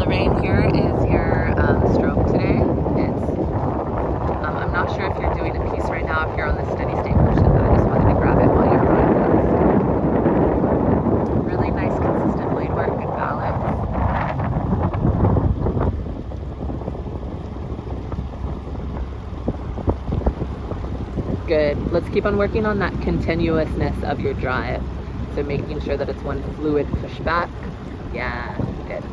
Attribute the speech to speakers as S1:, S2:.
S1: Loraine. here is your um, stroke today. It's, um, I'm not sure if you're doing a piece right now, if you're on the steady state version, but I just wanted to grab it while you're going. Really nice, consistent blade work, good balance. Good. Let's keep on working on that continuousness of your drive. So making sure that it's one fluid pushback. Yeah, good.